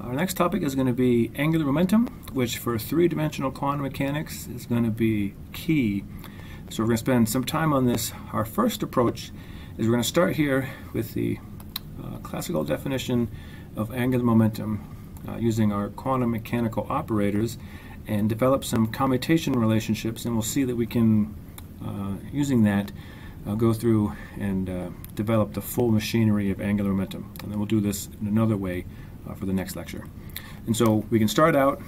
Our next topic is going to be angular momentum, which for three-dimensional quantum mechanics is going to be key. So we're going to spend some time on this. Our first approach is we're going to start here with the uh, classical definition of angular momentum uh, using our quantum mechanical operators and develop some commutation relationships and we'll see that we can, uh, using that, uh, go through and uh, develop the full machinery of angular momentum. And then we'll do this in another way uh, for the next lecture. And so we can start out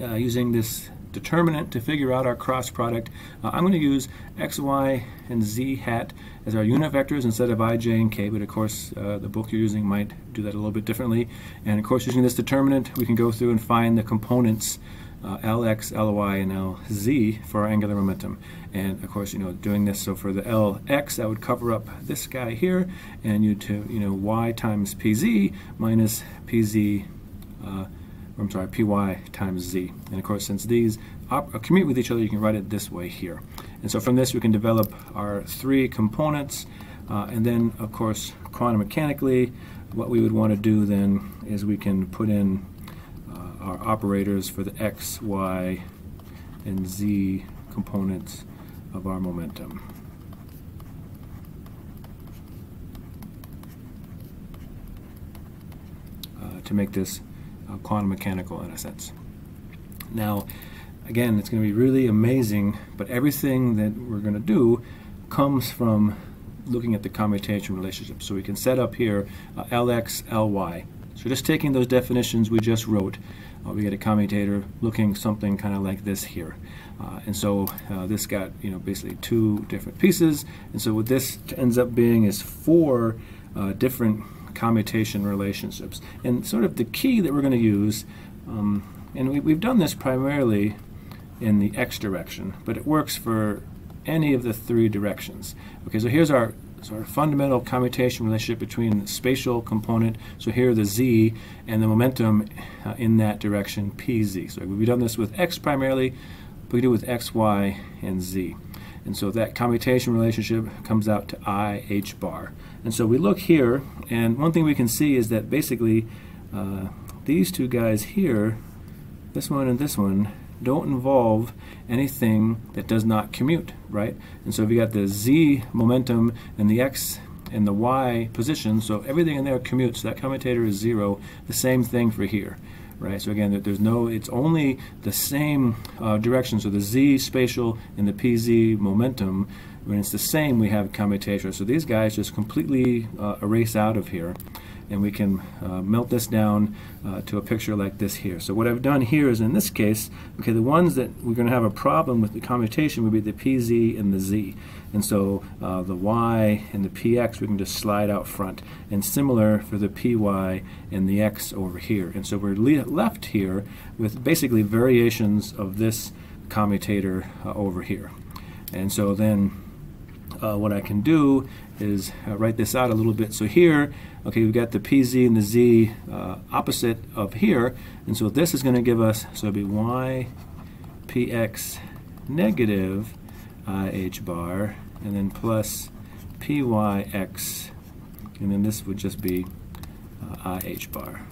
uh, using this determinant to figure out our cross product. Uh, I'm going to use x, y, and z hat as our unit vectors instead of i, j, and k, but of course uh, the book you're using might do that a little bit differently. And of course using this determinant we can go through and find the components uh, Lx, Ly, and Lz for our angular momentum. And of course, you know, doing this, so for the Lx, that would cover up this guy here, and you to, you know, y times pz minus pz, uh, I'm sorry, py times z. And of course, since these uh, commute with each other, you can write it this way here. And so from this, we can develop our three components, uh, and then, of course, quantum mechanically, what we would want to do then is we can put in our operators for the x, y, and z components of our momentum. Uh, to make this uh, quantum mechanical in a sense. Now, again, it's going to be really amazing, but everything that we're going to do comes from looking at the commutation relationship. So we can set up here uh, Lx, Ly. So just taking those definitions we just wrote, uh, we get a commutator looking something kind of like this here. Uh, and so uh, this got you know basically two different pieces. And so what this ends up being is four uh, different commutation relationships. And sort of the key that we're going to use, um, and we, we've done this primarily in the x direction, but it works for any of the three directions. Okay, so here's our sort of fundamental commutation relationship between the spatial component, so here the z, and the momentum uh, in that direction, pz. So we've done this with x primarily, but we do it with x, y, and z. And so that commutation relationship comes out to i h bar. And so we look here, and one thing we can see is that basically uh, these two guys here, this one and this one, don't involve anything that does not commute, right? And so if you got the z momentum and the x and the y position, so everything in there commutes, so that commutator is zero, the same thing for here. Right, so again, there's no, it's only the same uh, direction, so the z spatial and the pz momentum, when it's the same, we have commutation. So these guys just completely uh, erase out of here and we can uh, melt this down uh, to a picture like this here. So what I've done here is in this case, okay, the ones that we're going to have a problem with the commutation would be the pz and the z. And so uh, the y and the px we can just slide out front. And similar for the py and the x over here. And so we're le left here with basically variations of this commutator uh, over here. And so then uh, what I can do is uh, write this out a little bit. So here, okay, we've got the PZ and the Z uh, opposite of here, and so this is going to give us, so it'll be Y PX negative IH bar, and then plus PYX, and then this would just be uh, IH bar.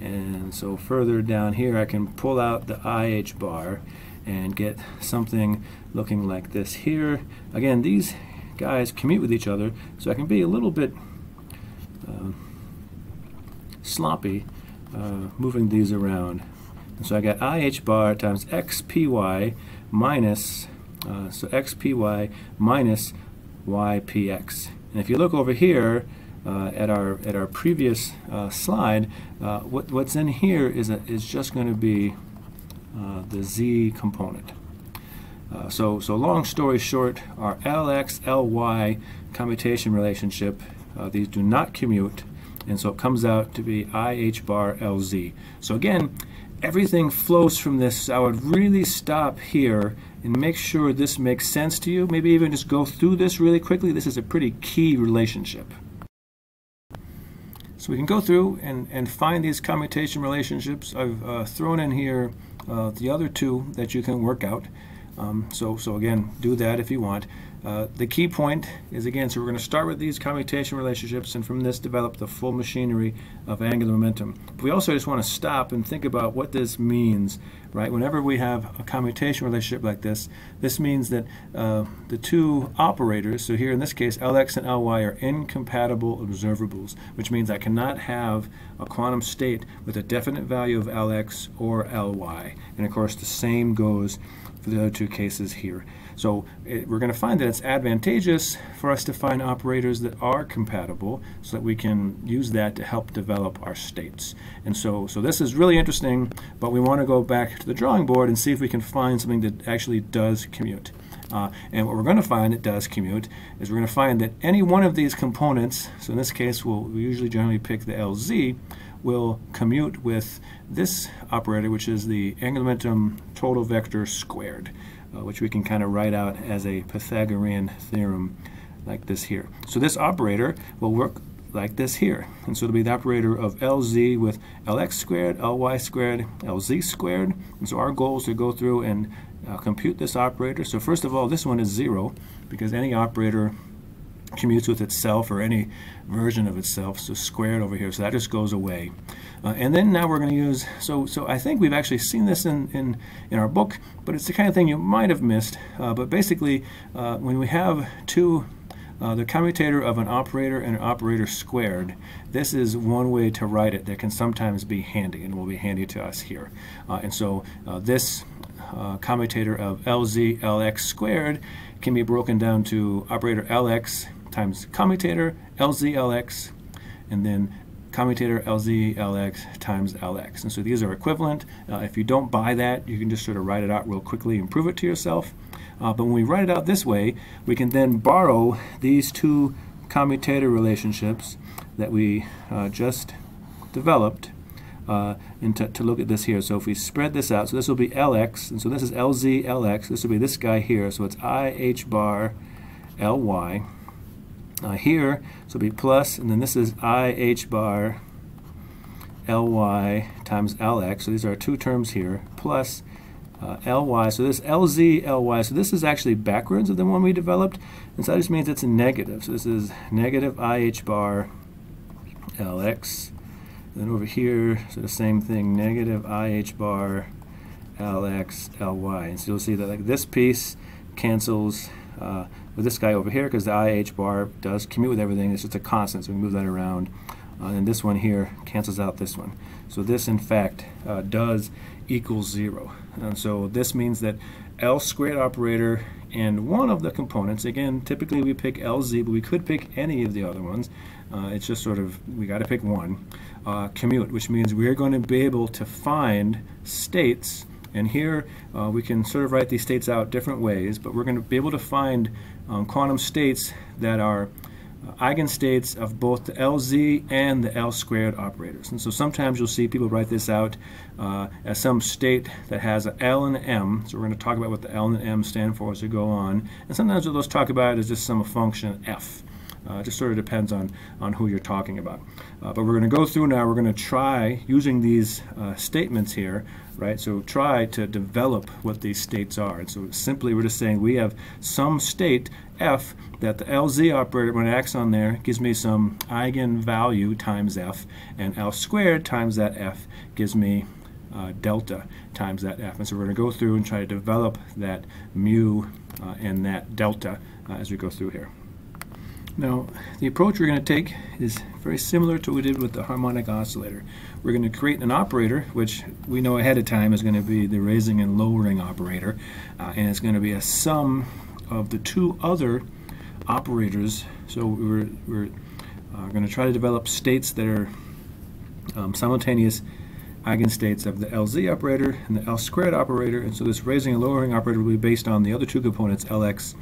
And so further down here, I can pull out the IH bar, and get something looking like this here. Again, these guys commute with each other, so I can be a little bit uh, sloppy uh, moving these around. And so I got IH bar times XPY minus, uh, so XPY minus YPX. And if you look over here, uh, at our at our previous uh, slide, uh, what, what's in here is a, is just going to be uh, the z component. Uh, so, so long story short, our Lx, Ly commutation relationship, uh, these do not commute, and so it comes out to be IH bar Lz. So again, everything flows from this. I would really stop here and make sure this makes sense to you. Maybe even just go through this really quickly. This is a pretty key relationship. So we can go through and, and find these commutation relationships. I've uh, thrown in here the other two that you can work out. Um, so, so again, do that if you want. Uh, the key point is again, so we're going to start with these commutation relationships and from this develop the full machinery of angular momentum. But we also just want to stop and think about what this means, right? Whenever we have a commutation relationship like this, this means that uh, the two operators, so here in this case, Lx and Ly are incompatible observables, which means I cannot have a quantum state with a definite value of Lx or Ly. And of course, the same goes the other two cases here. So it, we're going to find that it's advantageous for us to find operators that are compatible so that we can use that to help develop our states. And so, so this is really interesting, but we want to go back to the drawing board and see if we can find something that actually does commute. Uh, and what we're going to find that does commute is we're going to find that any one of these components, so in this case we'll we usually generally pick the LZ, will commute with this operator, which is the angular momentum total vector squared uh, which we can kind of write out as a Pythagorean theorem like this here. So this operator will work like this here. And so it'll be the operator of LZ with LX squared, LY squared, LZ squared. And so our goal is to go through and uh, compute this operator. So first of all, this one is zero because any operator commutes with itself or any version of itself, so squared over here, so that just goes away. Uh, and then now we're going to use, so so I think we've actually seen this in, in, in our book, but it's the kind of thing you might have missed. Uh, but basically, uh, when we have two, uh, the commutator of an operator and an operator squared, this is one way to write it that can sometimes be handy and will be handy to us here. Uh, and so uh, this commutator of LZ LX squared can be broken down to operator LX times commutator LZLX and then commutator LZLX times LX. And so these are equivalent. Uh, if you don't buy that, you can just sort of write it out real quickly and prove it to yourself. Uh, but when we write it out this way, we can then borrow these two commutator relationships that we uh, just developed uh, and to, to, look at this here. So if we spread this out, so this will be Lx, and so this is Lz, Lx. This will be this guy here. So it's I h bar Ly. Uh, here, so it'll be plus, and then this is I h bar Ly times Lx. So these are two terms here, plus uh, Ly. So this Lz, Ly. So this is actually backwards of the one we developed. And so that just means it's a negative. So this is negative IH bar Lx. And then over here, so the same thing, negative IH bar Lx, Ly. And so you'll see that like this piece cancels uh, with this guy over here because the IH bar does commute with everything. It's just a constant, so we move that around. Uh, and this one here cancels out this one. So this, in fact, uh, does equal zero. And so this means that L squared operator and one of the components, again, typically we pick LZ, but we could pick any of the other ones. Uh, it's just sort of, we got to pick one. Uh, commute, which means we're going to be able to find states and here uh, we can sort of write these states out different ways, but we're going to be able to find um, quantum states that are uh, eigenstates of both the LZ and the L squared operators. And so sometimes you'll see people write this out uh, as some state that has an L and an M. So we're going to talk about what the L and M stand for as we go on. And sometimes we'll just talk about it as just some function F. Uh, it just sort of depends on, on who you're talking about. Uh, but we're going to go through now, we're going to try using these uh, statements here, right? So try to develop what these states are. And so simply we're just saying we have some state f that the LZ operator, when it acts on there, gives me some eigenvalue times f, and L squared times that f gives me uh, delta times that f. And so we're going to go through and try to develop that mu uh, and that delta uh, as we go through here. Now, the approach we're going to take is very similar to what we did with the harmonic oscillator. We're going to create an operator, which we know ahead of time is going to be the raising and lowering operator, uh, and it's going to be a sum of the two other operators. So we're, we're uh, going to try to develop states that are um, simultaneous eigenstates of the LZ operator and the L squared operator, and so this raising and lowering operator will be based on the other two components, Lx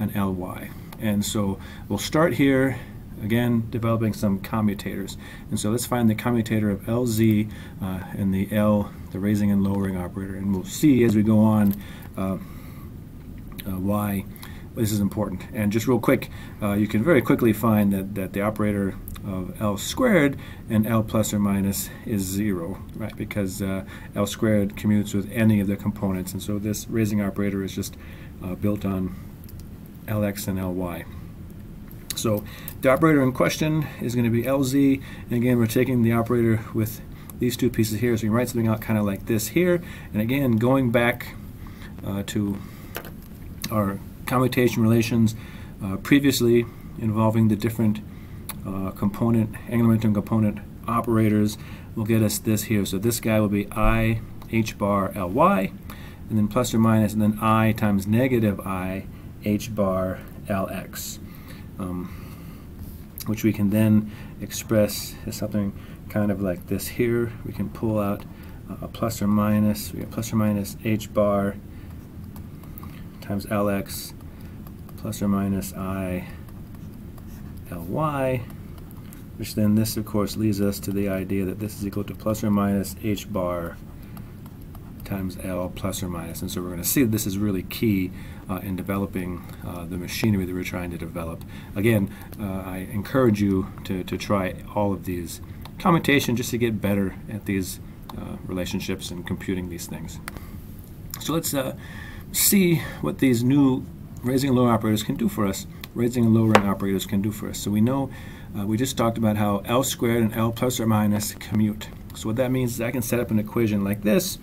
and Ly. And so we'll start here, again, developing some commutators. And so let's find the commutator of LZ uh, and the L, the raising and lowering operator. And we'll see as we go on uh, uh, why this is important. And just real quick, uh, you can very quickly find that, that the operator of L squared and L plus or minus is zero, right? Because uh, L squared commutes with any of the components. And so this raising operator is just uh, built on Lx and Ly. So the operator in question is going to be Lz, and again we're taking the operator with these two pieces here, so we can write something out kind of like this here, and again going back uh, to our commutation relations uh, previously involving the different uh, component, angular momentum component operators will get us this here. So this guy will be I h bar Ly, and then plus or minus, and then I times negative I h bar Lx, um, which we can then express as something kind of like this here. We can pull out a plus or minus, we have plus or minus h bar times Lx plus or minus I Ly, which then this of course leads us to the idea that this is equal to plus or minus h bar times L plus or minus. And so we're going to see that this is really key uh, in developing uh, the machinery that we're trying to develop. Again, uh, I encourage you to, to try all of these commutation just to get better at these uh, relationships and computing these things. So let's uh, see what these new raising and lowering operators can do for us, raising and lowering operators can do for us. So we know, uh, we just talked about how L squared and L plus or minus commute. So what that means is I can set up an equation like this,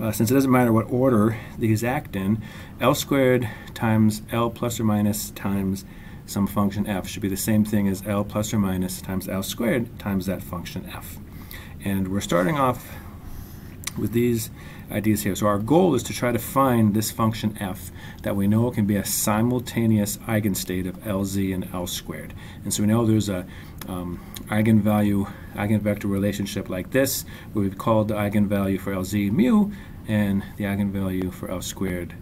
uh, since it doesn't matter what order these act in, L squared times L plus or minus times some function f should be the same thing as L plus or minus times L squared times that function f. And we're starting off with these ideas here. So our goal is to try to find this function f that we know can be a simultaneous eigenstate of Lz and L squared. And so we know there's a um, eigenvalue, eigenvector relationship like this, where we've called the eigenvalue for Lz mu and the eigenvalue for L squared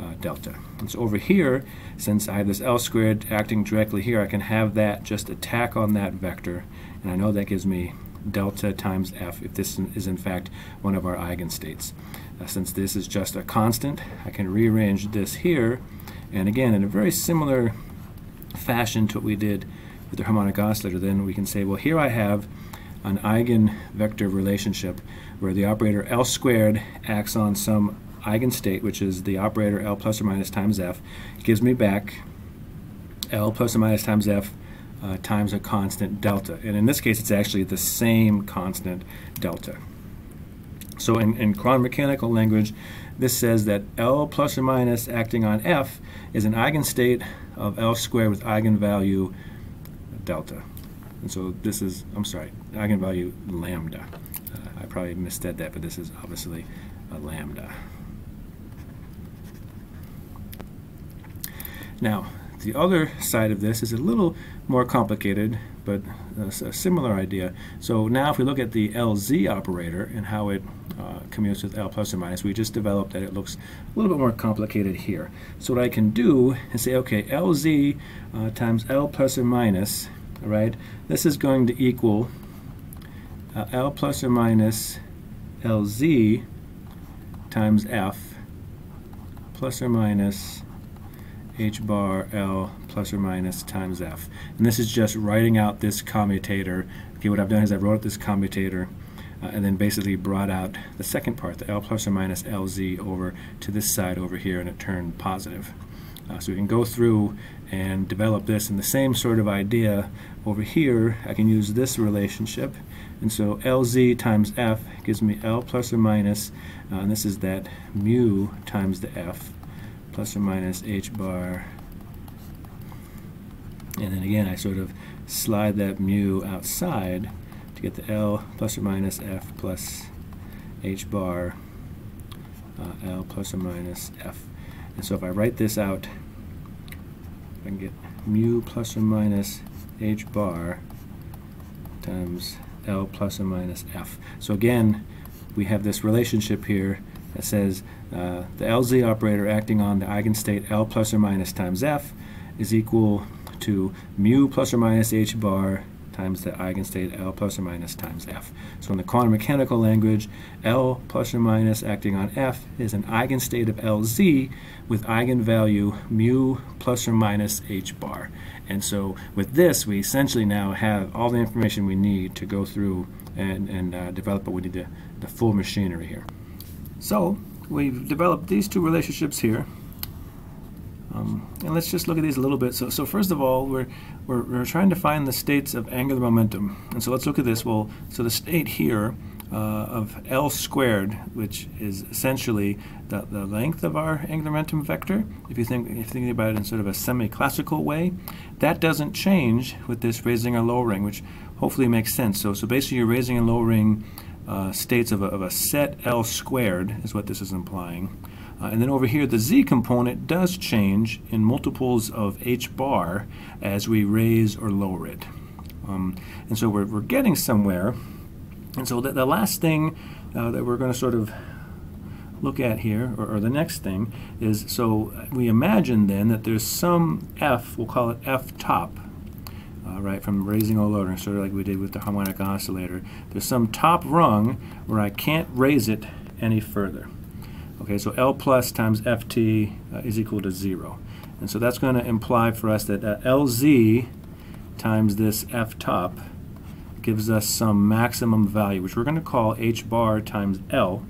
uh, delta. And so over here, since I have this L squared acting directly here, I can have that just attack on that vector, and I know that gives me delta times f if this is in fact one of our eigenstates. Uh, since this is just a constant, I can rearrange this here, and again, in a very similar fashion to what we did with the harmonic oscillator, then we can say, well, here I have an eigenvector relationship where the operator L squared acts on some eigenstate, which is the operator L plus or minus times f, gives me back L plus or minus times f uh, times a constant delta. And in this case, it's actually the same constant delta. So in, in quantum mechanical language, this says that L plus or minus acting on F is an eigenstate of L squared with eigenvalue delta. And so this is, I'm sorry, eigenvalue lambda. Uh, I probably missaid that, but this is obviously a lambda. Now, the other side of this is a little more complicated, but a, a similar idea. So now if we look at the LZ operator and how it uh, commutes with L plus or minus, we just developed that it looks a little bit more complicated here. So what I can do is say, okay, LZ uh, times L plus or minus, right? This is going to equal uh, L plus or minus LZ times F plus or minus h bar L plus or minus times F. And this is just writing out this commutator. Okay, what I've done is I wrote this commutator uh, and then basically brought out the second part, the L plus or minus LZ over to this side over here and it turned positive. Uh, so we can go through and develop this and the same sort of idea over here I can use this relationship. And so LZ times F gives me L plus or minus uh, and this is that mu times the F plus or minus h bar. And then again I sort of slide that mu outside to get the L plus or minus F plus h bar uh, L plus or minus F. And so if I write this out I can get mu plus or minus h bar times L plus or minus F. So again we have this relationship here that says uh, the LZ operator acting on the eigenstate L plus or minus times F is equal to mu plus or minus h bar times the eigenstate L plus or minus times F. So in the quantum mechanical language, L plus or minus acting on F is an eigenstate of LZ with eigenvalue mu plus or minus h bar. And so with this, we essentially now have all the information we need to go through and, and uh, develop what we need to, the full machinery here. So we've developed these two relationships here. Um, and let's just look at these a little bit. So, so first of all, we're, we're, we're, trying to find the states of angular momentum. And so let's look at this. Well, so the state here uh, of L squared, which is essentially the, the length of our angular momentum vector, if you think if you think about it in sort of a semi-classical way, that doesn't change with this raising or lowering, which hopefully makes sense. So, so basically you're raising and lowering uh, states of a, of a set L squared is what this is implying. Uh, and then over here, the z component does change in multiples of h bar as we raise or lower it. Um, and so we're, we're getting somewhere. And so the, the last thing uh, that we're going to sort of look at here, or, or, the next thing, is so we imagine then that there's some f, we'll call it f top, uh, right, from raising or lowering, sort of like we did with the harmonic oscillator. There's some top rung where I can't raise it any further. Okay, so L plus times Ft uh, is equal to 0. And so that's going to imply for us that uh, Lz times this F top gives us some maximum value, which we're going to call H bar times L.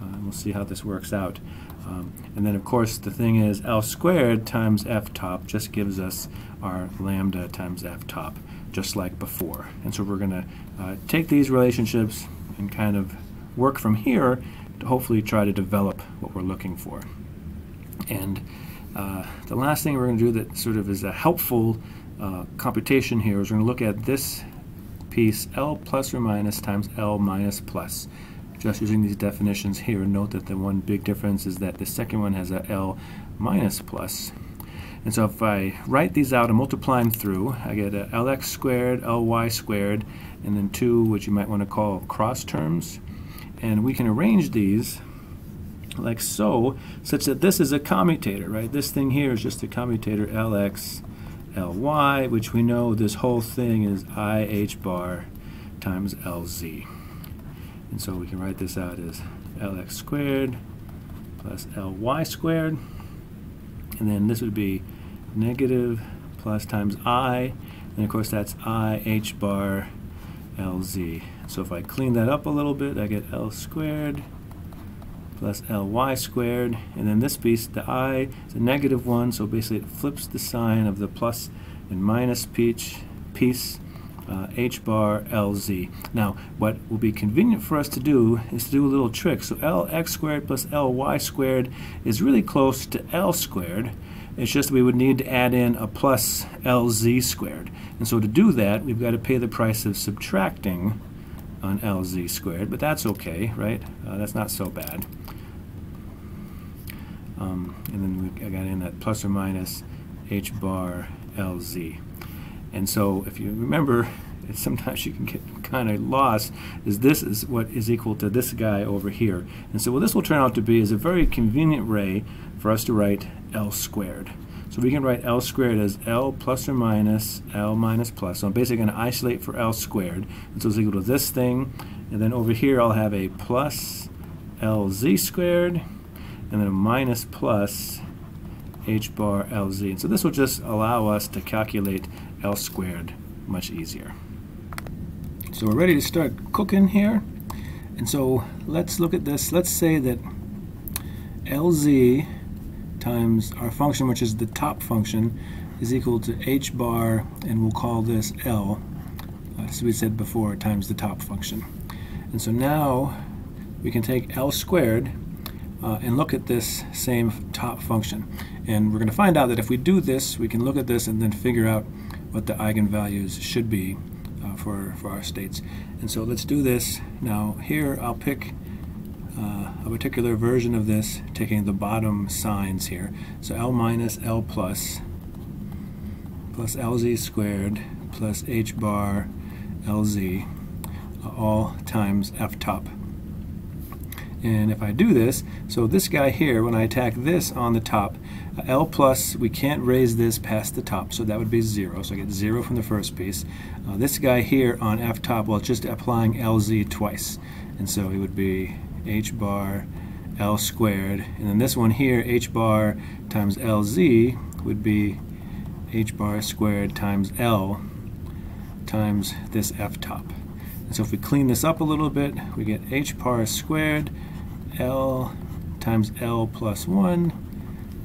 Uh, we'll see how this works out. Um, and then, of course, the thing is L squared times F top just gives us our lambda times F top, just like before. And so we're going to uh, take these relationships and kind of work from here hopefully try to develop what we're looking for. And uh, the last thing we're going to do that sort of is a helpful uh, computation here is we're going to look at this piece L plus or minus times L minus plus. Just using these definitions here, note that the one big difference is that the second one has a L minus plus. And so if I write these out and multiply them through, I get a Lx squared, Ly squared, and then two, which you might want to call cross terms. And we can arrange these like so, such that this is a commutator, right? This thing here is just a commutator Lx, Ly, which we know this whole thing is IH bar times Lz. And so we can write this out as Lx squared plus Ly squared. And then this would be negative plus times I, and of course that's IH bar Lz. So if I clean that up a little bit, I get L squared plus Ly squared. And then this piece, the I is a negative one, so basically it flips the sign of the plus and minus piece, piece uh, h bar lz. Now, what will be convenient for us to do is to do a little trick. So lx squared plus ly squared is really close to l squared. It's just we would need to add in a plus lz squared. And so to do that, we've got to pay the price of subtracting on LZ squared, but that's okay, right? Uh, that's not so bad. Um, and then we, I got in that plus or minus H bar LZ. And so if you remember, sometimes you can get kind of lost, is this is what is equal to this guy over here. And so what this will turn out to be is a very convenient way for us to write L squared. So we can write L squared as L plus or minus L minus plus. So I'm basically going to isolate for L squared. And so it's equal to this thing. And then over here I'll have a plus LZ squared and then a minus plus H bar LZ. And so this will just allow us to calculate L squared much easier. So we're ready to start cooking here. And so let's look at this. Let's say that LZ times our function, which is the top function, is equal to h bar, and we'll call this L, as we said before, times the top function. And so now we can take L squared uh, and look at this same top function. And we're going to find out that if we do this, we can look at this and then figure out what the eigenvalues should be uh, for, for our states. And so let's do this. Now here I'll pick uh, a particular version of this, taking the bottom signs here. So L minus L plus plus LZ squared plus H bar LZ uh, all times F top. And if I do this, so this guy here, when I attack this on the top, uh, L plus, we can't raise this past the top, so that would be 0. So I get 0 from the first piece. Uh, this guy here on F top, well, it's just applying LZ twice. And so it would be h bar L squared. And then this one here, h bar times LZ would be h bar squared times L times this F top. And so if we clean this up a little bit, we get h bar squared L times L plus 1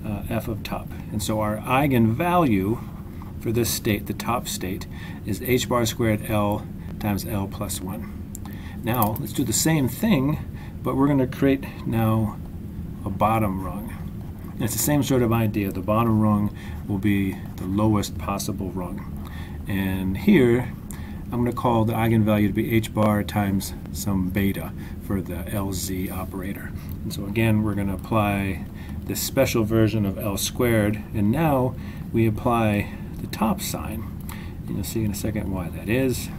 uh, f of top. And so our eigenvalue for this state, the top state, is h bar squared L times L plus 1. Now, let's do the same thing, but we're going to create now a bottom rung. And it's the same sort of idea. The bottom rung will be the lowest possible rung. And here, I'm going to call the eigenvalue to be h bar times some beta for the LZ operator. And so again, we're going to apply this special version of L squared, and now we apply the top sign. And you'll see in a second why that is.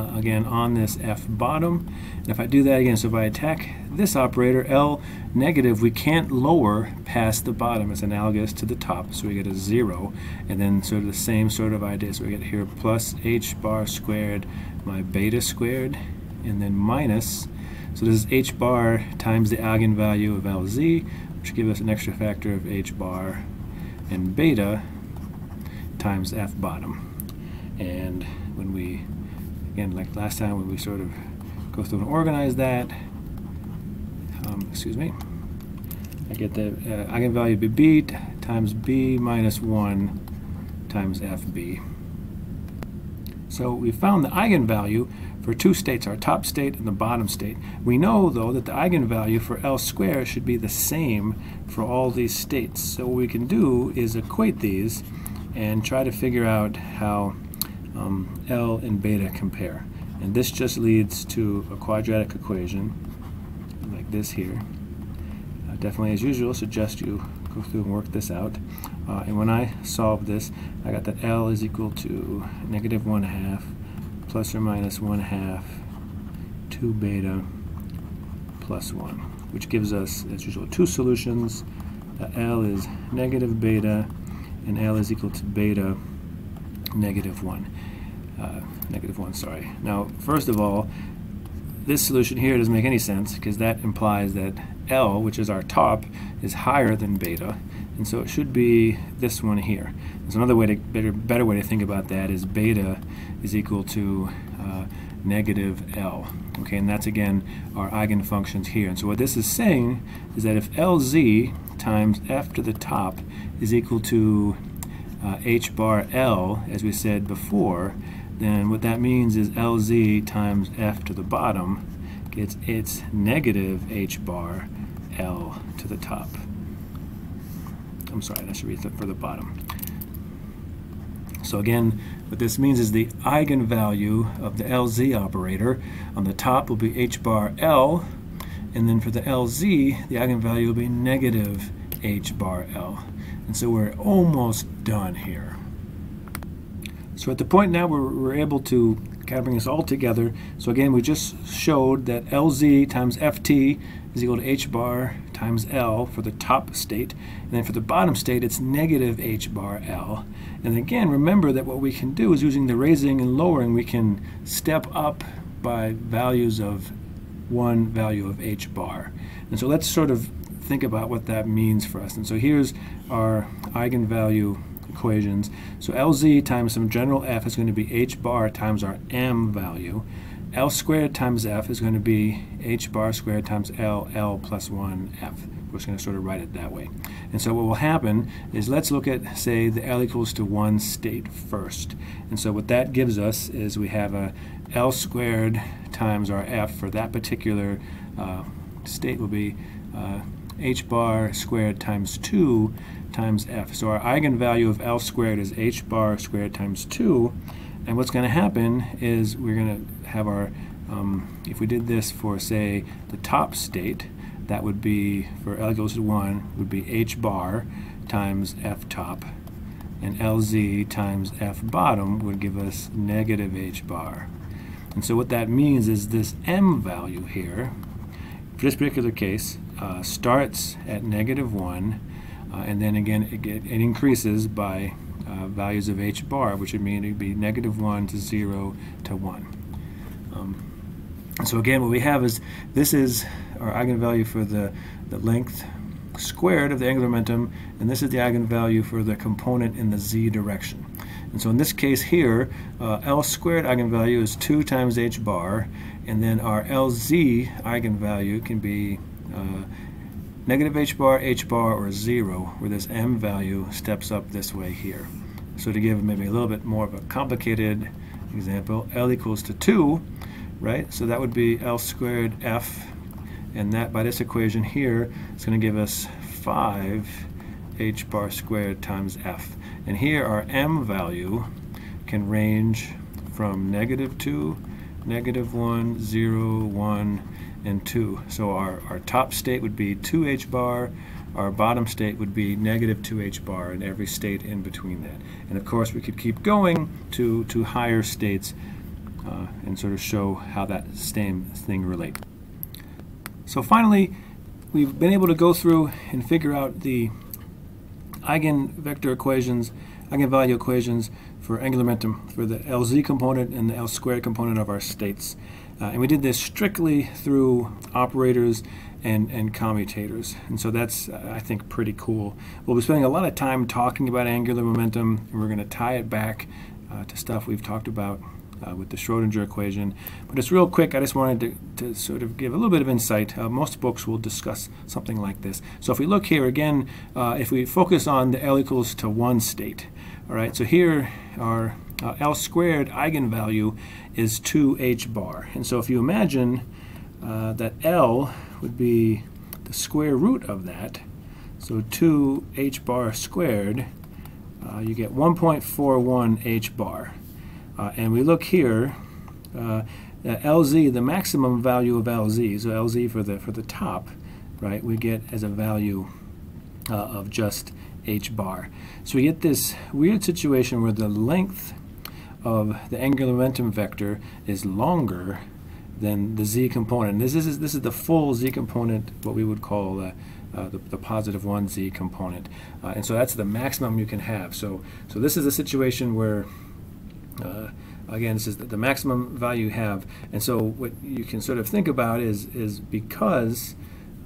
Uh, again on this F bottom. And if I do that again, so if I attack this operator, L negative, we can't lower past the bottom. It's analogous to the top, so we get a zero. And then sort of the same sort of idea. So we get here plus h bar squared, my beta squared, and then minus. So this is h bar times the eigenvalue of Lz, which gives us an extra factor of h bar and beta times f bottom. And when we, again, like last time, we sort of go through and organize that, um, excuse me, I get the uh, eigenvalue b times b minus 1 times fb. So we found the eigenvalue for two states, our top state and the bottom state. We know, though, that the eigenvalue for L squared should be the same for all these states. So what we can do is equate these and try to figure out how um, L and beta compare. And this just leads to a quadratic equation like this here. Uh, definitely, as usual, suggest you go through and work this out. Uh, and when I solve this, I got that L is equal to negative 1 half plus or minus 1 half 2 beta plus 1, which gives us, as usual, two solutions. Uh, L is negative beta, and L is equal to beta negative 1. Uh, negative 1, sorry. Now, first of all, this solution here doesn't make any sense because that implies that L, which is our top, is higher than beta, and so it should be this one here. There's another way to better better way to think about that is beta is equal to uh, negative L. Okay, and that's again our eigenfunctions here. And so what this is saying is that if LZ times f to the top is equal to uh, h bar L, as we said before, then what that means is LZ times f to the bottom gets its negative h bar L to the top. I'm sorry, that should be for the bottom. So again, what this means is the eigenvalue of the LZ operator on the top will be h bar L, and then for the LZ, the eigenvalue will be negative h bar L. And so we're almost done here. So at the point now where we're able to kind of bring this all together, so again, we just showed that LZ times FT is equal to h bar times L for the top state. And then for the bottom state, it's negative h bar L. And again, remember that what we can do is using the raising and lowering, we can step up by values of one value of h bar. And so let's sort of think about what that means for us. And so here's our eigenvalue equations. So LZ times some general f is going to be h bar times our m value. L squared times F is going to be H bar squared times L, L plus 1 F. We're just going to sort of write it that way. And so what will happen is let's look at, say, the L equals to 1 state first. And so what that gives us is we have a L squared times our F for that particular uh, state will be uh, H bar squared times 2 times F. So our eigenvalue of L squared is H bar squared times 2. And what's going to happen is we're going to have our, um, if we did this for, say, the top state, that would be, for L equals to 1, would be H bar times F top. And LZ times F bottom would give us negative H bar. And so what that means is this M value here, this particular case, uh, starts at negative 1, uh, and then again it, it increases by uh, values of h bar, which would mean it would be negative 1 to 0 to 1. Um, so again, what we have is this is our eigenvalue for the, the length squared of the angular momentum, and this is the eigenvalue for the component in the z direction. And so in this case here, uh, L squared eigenvalue is 2 times h bar, and then our LZ eigenvalue can be uh, negative h bar, h bar, or 0, where this m value steps up this way here. So to give maybe a little bit more of a complicated example, L equals to 2, right? So that would be L squared F, and that by this equation here is going to give us 5 h bar squared times F. And here our m value can range from negative 2, negative 1, 0, 1, and 2. So our, our top state would be 2h bar, our bottom state would be negative 2h bar and every state in between that. And of course we could keep going to, to higher states uh, and sort of show how that same thing relates. So finally, we've been able to go through and figure out the eigenvector equations, eigenvalue equations for angular momentum for the LZ component and the L squared component of our states. Uh, and we did this strictly through operators and, and commutators. And so that's, uh, I think, pretty cool. We'll be spending a lot of time talking about angular momentum, and we're going to tie it back uh, to stuff we've talked about uh, with the Schrodinger equation. But it's real quick. I just wanted to, to sort of give a little bit of insight. Uh, most books will discuss something like this. So if we look here again, uh, if we focus on the L equals to 1 state, all right, so here our uh, L squared eigenvalue is 2h bar. And so if you imagine uh, that L would be the square root of that, so 2h bar squared, uh, you get 1.41 h bar. Uh, and we look here, uh, LZ, the maximum value of LZ, so LZ for the, for the top, right, we get as a value uh, of just h bar. So we get this weird situation where the length of the angular momentum vector is longer than the z component. This is this is the full z component, what we would call uh, uh, the, the, positive one z component, uh, and so that's the maximum you can have. So so this is a situation where. Uh, again, this is the, maximum value you have, and so what you can sort of think about is is because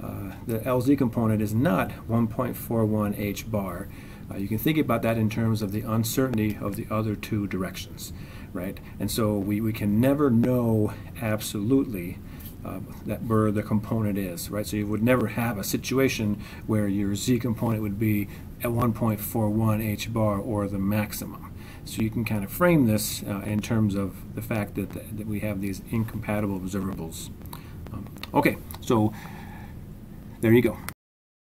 uh, the LZ component is not 1.41 h bar, uh, you can think about that in terms of the uncertainty of the other two directions, right? And so we, we can never know absolutely uh, that where the component is, right? So you would never have a situation where your z component would be at 1.41 h bar or the maximum. So you can kind of frame this uh, in terms of the fact that, that we have these incompatible observables. Um, okay, so there you go.